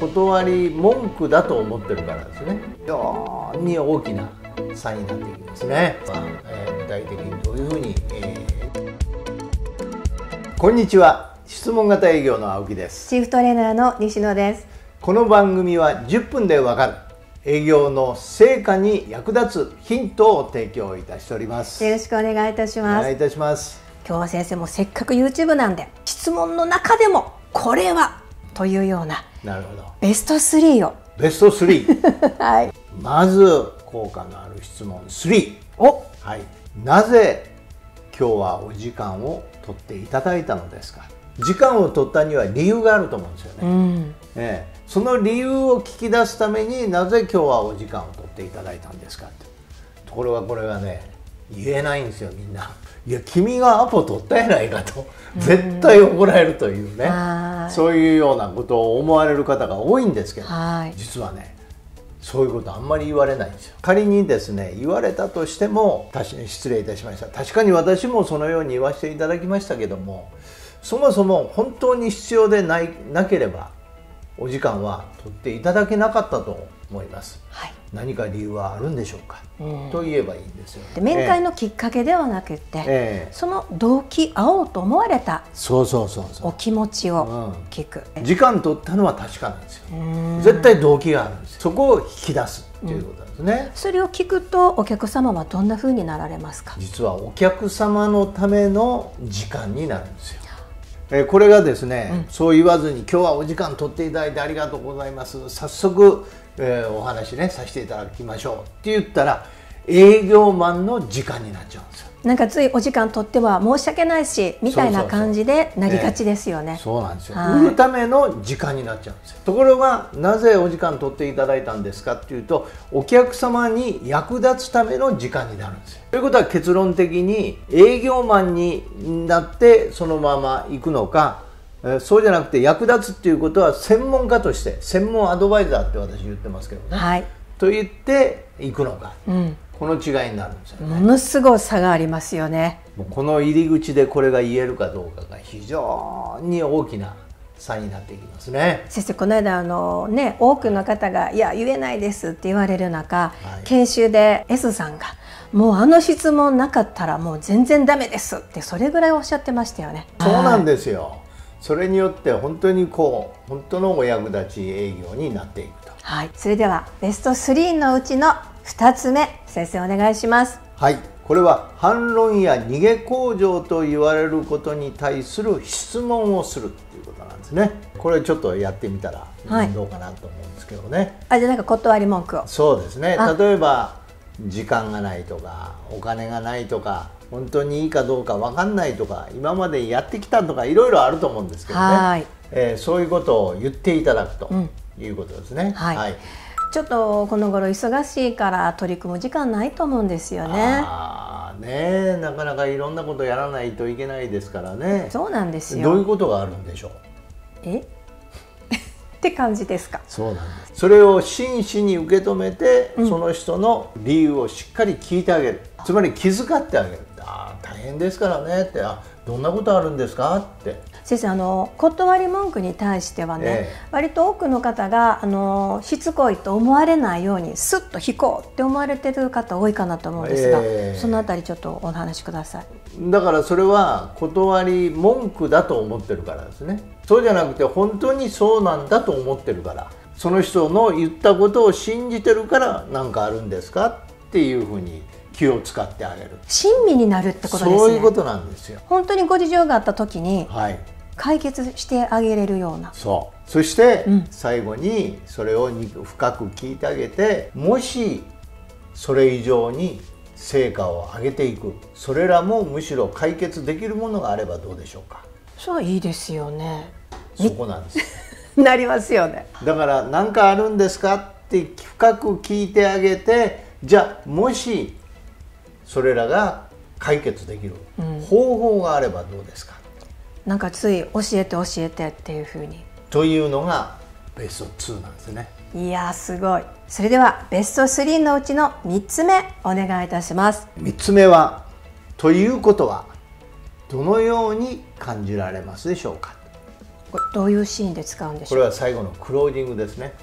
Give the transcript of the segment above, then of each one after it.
断り文句だと思ってるからですね。非常に大きな差になってきますね、まあえー具体的にどういうふうに、えー。こんにちは。質問型営業の青木です。チーフトレーナーの西野です。この番組は10分でわかる。営業の成果に役立つヒントを提供いたしております。よろしくお願いいたします。お願いいたします。今日は先生もせっかく YouTube なんで質問の中でもこれはというような。なるほど。ベスト3を。ベスト3 はい。まず効果のある質問3お。はい、なぜ今日はお時間を取っていただいたのですか？時間を取ったには理由があると思うんですよね、うん。ええ。その理由を聞き出すためになぜ今日はお時間を取っていただいたんですかって。ところがこれがね言えないんですよみんな。いや君がアポ取ったやないかと。絶対怒られるというね。はい。そういうようなことを思われる方が多いんですけどはい。実はねそういうことあんまり言われないんですよ。仮にですね言われたとしても失礼いたしました。確かに私もそのように言わせていただきましたけどもそもそも本当に必要でないなければお時間は取っていただけなかったと思います。はい。何か理由はあるんでしょうか、うん。と言えばいいんですよで面会の、のきっかけではなくて、ええ。その動機会おうと思われたそうそうそうそう。お気持ちを聞く。時間取ったのは確かなんですよ。うん。絶対動機があるんですよ。そこを引き出すっていうことなんですね、それを聞くとお客様はどんな風になられますか？実はお客様のための時間になるんですよ。えーこれがですね、そう言わずに今日はお時間取っていただいてありがとうございます。早速、えーお話ねさせていただきましょう。って言ったら営業マンの時間になっちゃうんですよ。なんかついお時間取っては申し訳ないしみたいな感じでなりがちですよね。そうなんですよ、はい売るための時間になっちゃうんですよところがなぜお時間取っていただいたんですかっていうとお客様に役立つための時間になるんですよということは結論的に営業マンになってそのまま行くのかえーそうじゃなくて役立つっていうことは専門家として専門アドバイザーって私言ってますけどね、はい。と言って行くのか、うん。この違いになるんですよねものすごい差がありますよね。この入り口でこれが言えるかどうかが非常に大きな差になってきますね。先生この間あのね多くの方がいや言えないですって言われる中、はい研修で S さんがもうあの質問なかったらもう全然ダメですってそれぐらいおっしゃってましたよね。そうなんでですよ。それによって本当にこう本当のお役立ち営業になっていくと。はい。それではベスト3のうちの2つ目先生お願いします。はい。これは反論や逃げ工場と言われることに対する質問をするっていうことなんですね。これちょっとやってみたらはいどうかなと思うんですけどね。あじゃあなんか断り文句を。そうですねあ例えば時間がないとかお金がないとか本当にいいかどうか分かんないとか今までやってきたとかいろいろあると思うんですけどねはい、えーそういうことを言っていただくとうんいうことですね。はいちょっとこの頃忙しいから取り組む時間ないと思うんですよね。ねなかなかいろんなことやらないといけないですからね。そうなんですどういうよ。ことがあるんでしょう？え？って感じですか？そうなんです。それを真摯に受け止めて、その人の理由をしっかり聞いてあげる。つまり気遣ってあげる。あー大変ですからねって。あどんなことあるんですか？って先生あの断り文句に対してはね、ええ。割と多くの方があのしつこいと思われないようにスッと引こうって思われてる方多いかなと思うんですが、ええ。そのあたりちょっとお話しください。だからそれは断り文句だと思ってるからですね。そうじゃなくて本当にそうなんだと思ってるからその人の言ったことを信じてるから何かあるんですかっていうふうに気を使ってあげる。親身になるってことですね。そういうことなんですよ。本当にご事情があった時にはい解決してあげれるような。そう。そしてうん。最後にそれをに深く聞いてあげてもしそれ以上に成果を上げていく。それらもむしろ解決できるものがあればどうでしょうか。そういいですよね。そこなんです なりますよね。だから何かあるんですかって深く聞いてあげてじゃあもしそれらが解決できる。方法があればどうですか、なんかつい教えて教えてっていうふうに。というのがベスト2なんですね。いやーすごい。それではベスト3のうちの3つ目お願いいたします。3つ目はということはどのように感じられますでしょうかこれどういうシーンで使うんでしょうこれは最後のクロージングですね、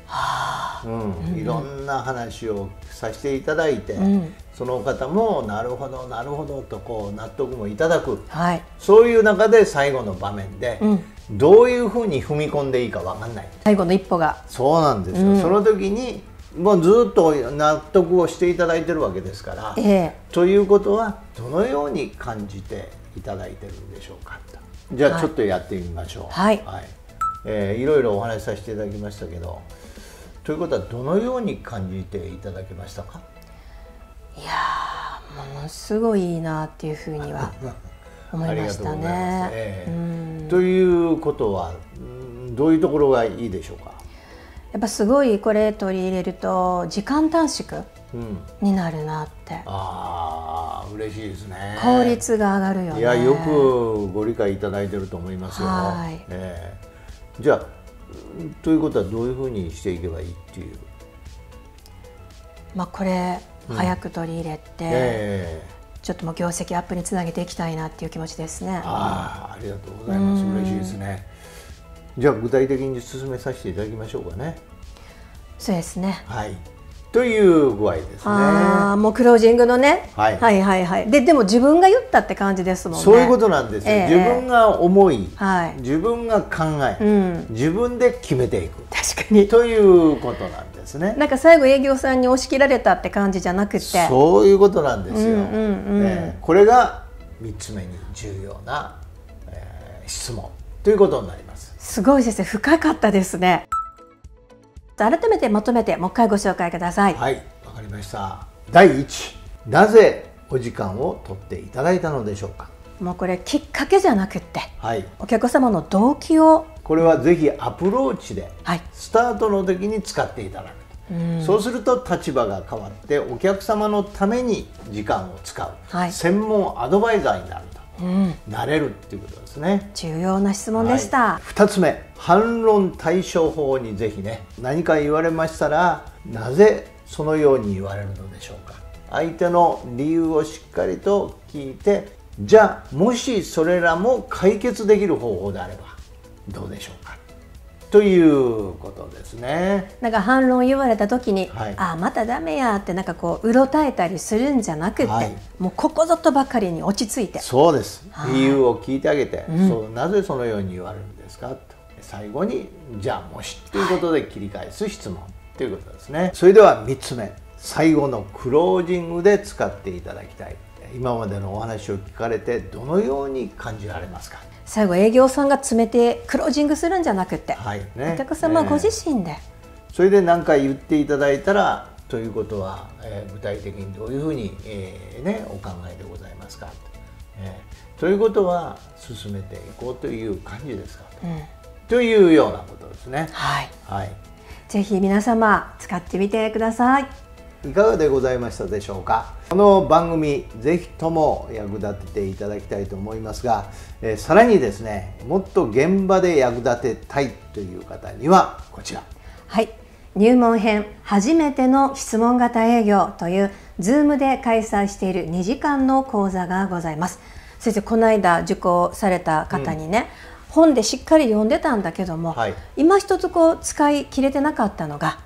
うん。いろんな話をさせていただいて、ん。その方もなるほどなるほどとこう納得もいただくはい。そういう中で最後の場面で、どういうふうに踏み込んでいいか分かんない。最後の一歩が。そうなんですよ、その時にもうずっと納得をしていただいてるわけですから、ええ。ということはどのように感じていただいてるんでしょうかと。じゃあはい。ちょっとやってみましょう。はい。えーいろいろお話しさせていただきましたけどということはどのように感じていただけましたか？ものすごいいいなっていうふうには 思いましたね。ということはうんどういうところがいいでしょうか、やっぱすごいこれ取り入れると時間短縮うん、になるなって。ああ嬉しいですね。効率が上がるよね。いやよくご理解いただいてると思いますよ。はい。ええ。じゃということはどういうふうにしていけばいいっていう？まあこれ早く取り入れて、ええちょっともう業績アップにつなげていきたいなっていう気持ちですね。ああありがとうございます嬉しいですね。じゃあ具体的に進めさせていただきましょうかね。そうですね。はい。という具合ですね。ああもうクロージングのね、はい。はいはいはい。ででも自分が言ったって感じですもんね。そういうことなんですよ、ええ。自分が思い、はい。自分が考え、うん。自分で決めていく。確かに。ということなんですね。なんか最後営業さんに押し切られたって感じじゃなくて。そういうことなんですよ。うんうんうん。えーこれが3つ目に重要な、えー質問。ということになります。すごい先生深かったですね改めてまとめてもう一回ご紹介ください、はい、わかりました。第1、なぜお時間を取っていただいたのでしょうか？もうこれきっかけじゃなくってはい、お客様の動機をこれはぜひアプローチではい。スタートの時に使っていただく。そうすると立場が変わってお客様のために時間を使う、はい。専門アドバイザーになるなれるっていうことですね。重要な質問でした、はい、2つ目反論対処法にぜひね何か言われましたらなぜそのように言われるのでしょうか。相手の理由をしっかりと聞いてじゃあもしそれらも解決できる方法であればどうでしょうかということですね。なんか反論言われた時に、はい。ああまたダメやってなんかこううろたえたりするんじゃなくって、はい。もうここぞとばかりに落ち着いて。そうです。はい理由を聞いてあげて、そうなぜそのように言われるんですかと最後にじゃあもしということで切り返す質問ということですね。それでは3つ目。最後のクロージングで使っていただきたい。今までのお話を聞かれてどのように感じられますか？最後営業さんが詰めてクロージングするんじゃなくって、はいね。お客様ご自ね身で、それで何か言っていただいたらということは、えー具体的にどういうふうに、えーね、お考えでございますか。と,、えーということは進めていこうという感じですか。と,、うん。というようなことですね。はい。はい。ぜひ皆様使ってみてくださいいかがでございましたでしょうか？この番組ぜひとも役立てていただきたいと思いますが、えーさらにですねもっと現場で役立てたいという方にはこちら。はい。入門編初めての質問型営業という Zoom で開催している2時間の講座がございます。先生この間受講された方にね、本でしっかり読んでたんだけども、はい。今一つこう使い切れてなかったのがあ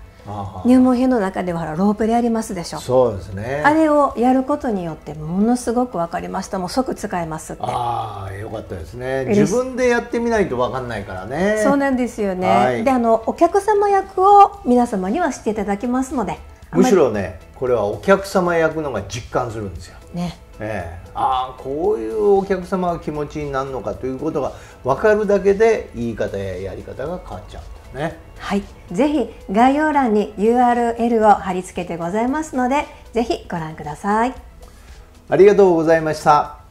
入門編の中ではロープでありますでしょ。そうですね。あれをやることによってものすごく分かりました。もう即使えますって。ああよかったですね。自分でやってみないと分かんないからね。そうなんですよね、はい。であのお客様役を皆様にはしていただきますのでむしろねこれはお客様役のが実感するんですよ。ね。ええ、ああこういうお客様が気持ちになるのかということが分かるだけで言い方ややり方が変わっちゃうね。はい、ぜひ概要欄に URL を貼り付けてございますので、ぜひご覧ください。ありがとうございました